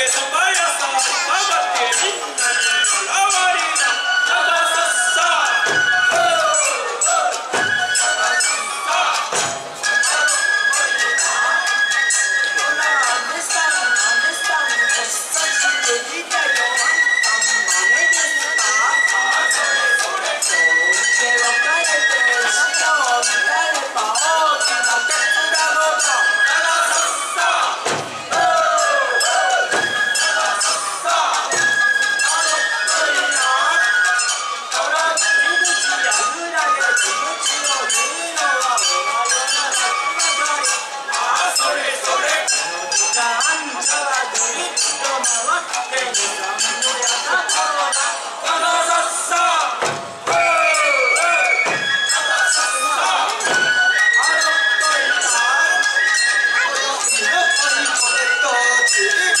que son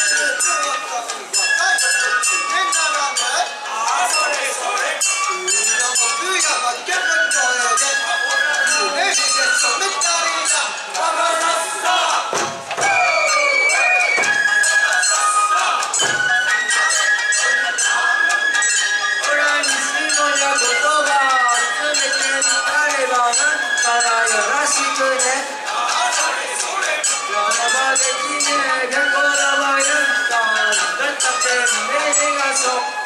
Otaico, so